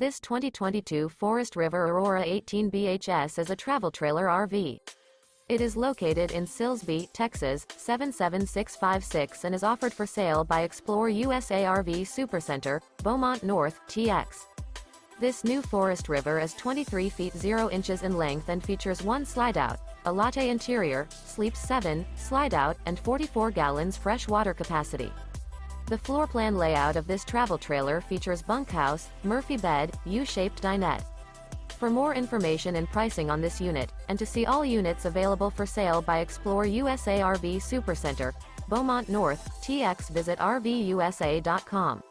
This 2022 Forest River Aurora 18 BHS is a travel trailer RV. It is located in Silsbee, Texas, 77656 and is offered for sale by Explore USA RV Supercenter, Beaumont North, TX. This new Forest River is 23 feet 0 inches in length and features one slide-out, a latte interior, sleeps 7, slide-out, and 44 gallons fresh water capacity. The floor plan layout of this travel trailer features bunkhouse, Murphy bed, U-shaped dinette. For more information and pricing on this unit, and to see all units available for sale by Explore USA RV Supercenter, Beaumont North, TX visit RVUSA.com.